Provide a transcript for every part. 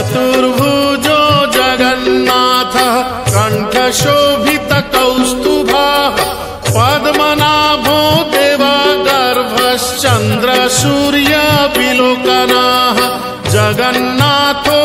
चतुर्भुजो जगन्नाथः कण्ठशोभितकौस्तुभः पद्मनाभो देवागर्भश्चन्द्रसूर्यविलोकनाः जगन्नाथो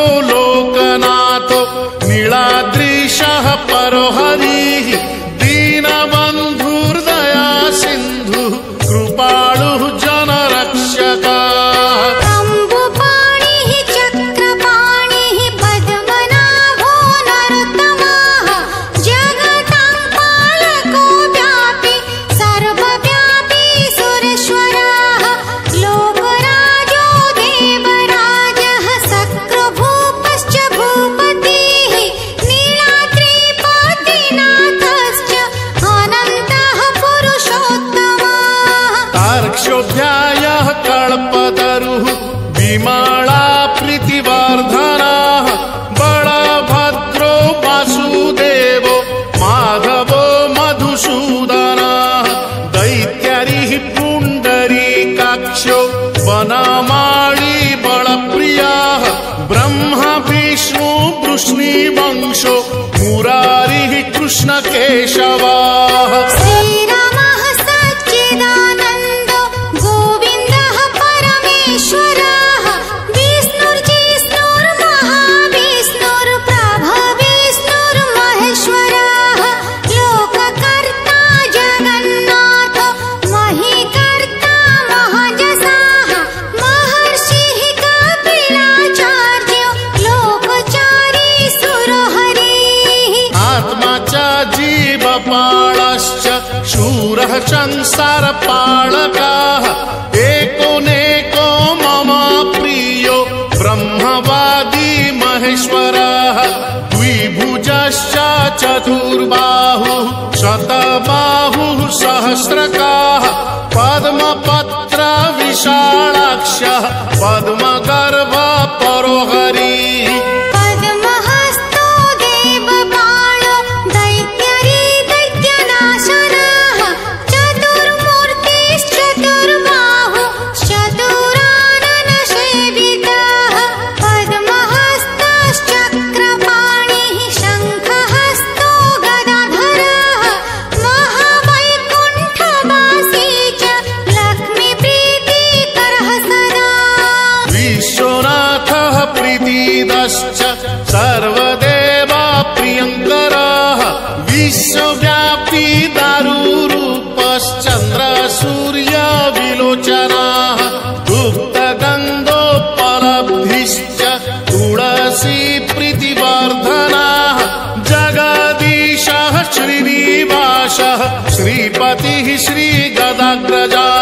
ಕೇಶವ संसारपालकाः एको नेको मम प्रियो, ब्रह्मवादी महेश्वर। द्विभुज चतुर्बाहु, शतबाहु सहस्रका। पद्म पत्र पद्मपत्रविशालाक्षः पद्म विश्वनाथः प्रीतिदश्च सर्वदेवा प्रियङ्कराः विश्वव्यापी दारुरूपश्चन्द्र सूर्य विलोचनाः गुप्तगन्धोपलब्धिश्च गन्धोपरब्धिश्च प्रीतिवर्धनाः जगदीशः श्रीनिवासः श्रीपतिः श्रीगदग्रजाः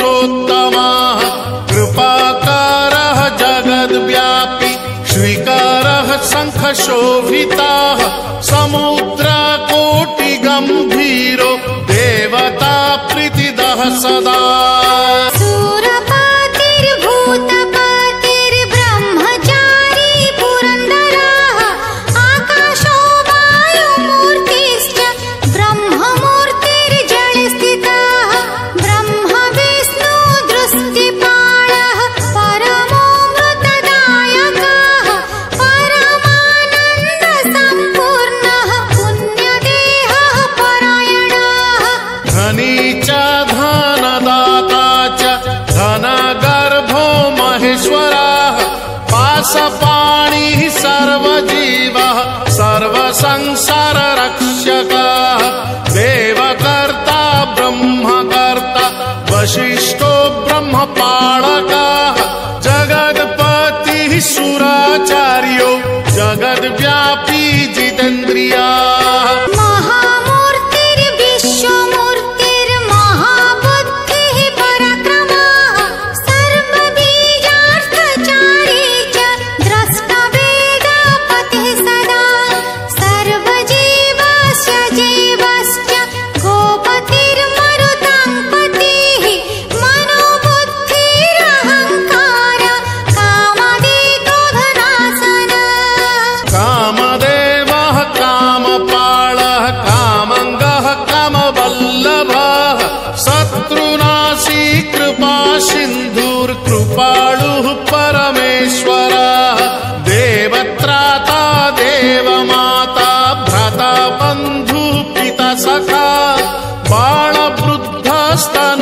पुरुषोत्तमा। शख शोभिता समुद्र कोटि गंभीरो देवता प्रीतिद सदा। सर्वजीवः सर्वसंसाररक्षकः। देवकर्ता ब्रह्मकर्ता वशिष्ठो ब्रह्मपालकः। जगदपति सुराचार्यो जगद व्यापी जितेन्द्रिया नासी कृपा सिन्धूर् परमेश्वर। देवत्राता देव माता बन्धुः पिता सखा बालवृद्धस्तन